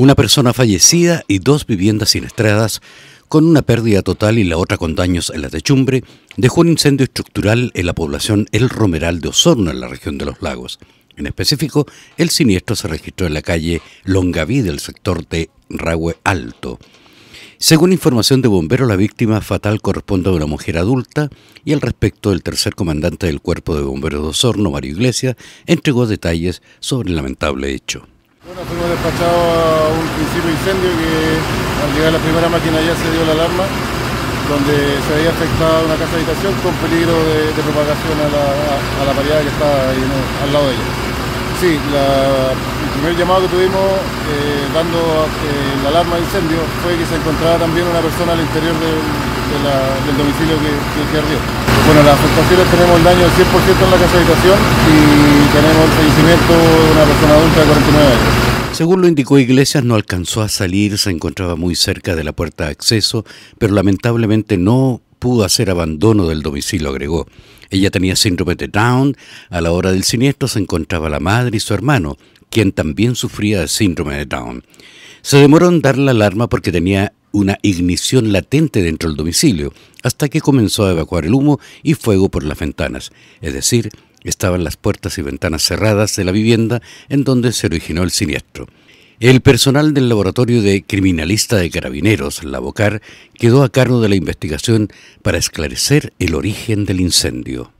Una persona fallecida y dos viviendas siniestradas, con una pérdida total y la otra con daños en la techumbre, dejó un incendio estructural en la población El Romeral de Osorno, en la región de los lagos. En específico, el siniestro se registró en la calle Longaví del sector de Rahue Alto. Según información de bomberos, la víctima fatal corresponde a una mujer adulta y al respecto el tercer comandante del Cuerpo de Bomberos de Osorno, Mario Iglesias, entregó detalles sobre el lamentable hecho. Bueno, fuimos despachados a un principio incendio que al llegar la primera máquina ya se dio la alarma, donde se había afectado una casa de habitación con peligro de, propagación a la, a, pared que estaba ahí, al lado de ella. Sí, el primer llamado que tuvimos eh, dando eh, la alarma de incendio fue que se encontraba también una persona al interior del domicilio que, que, ardió. Bueno, las afectaciones tenemos el daño del 100% en la casa de habitación y tenemos el fallecimiento de una persona adulta de 49 años. Según lo indicó Iglesias, no alcanzó a salir, se encontraba muy cerca de la puerta de acceso, pero lamentablemente no pudo hacer abandono del domicilio, agregó. Ella tenía síndrome de Down. A la hora del siniestro se encontraba la madre y su hermano, quien también sufría de síndrome de Down. Se demoró en dar la alarma porque tenía una ignición latente dentro del domicilio, hasta que comenzó a evacuar el humo y fuego por las ventanas, es decir, estaban las puertas y ventanas cerradas de la vivienda en donde se originó el siniestro. El personal del Laboratorio de Criminalista de Carabineros, la BOCAR, quedó a cargo de la investigación para esclarecer el origen del incendio.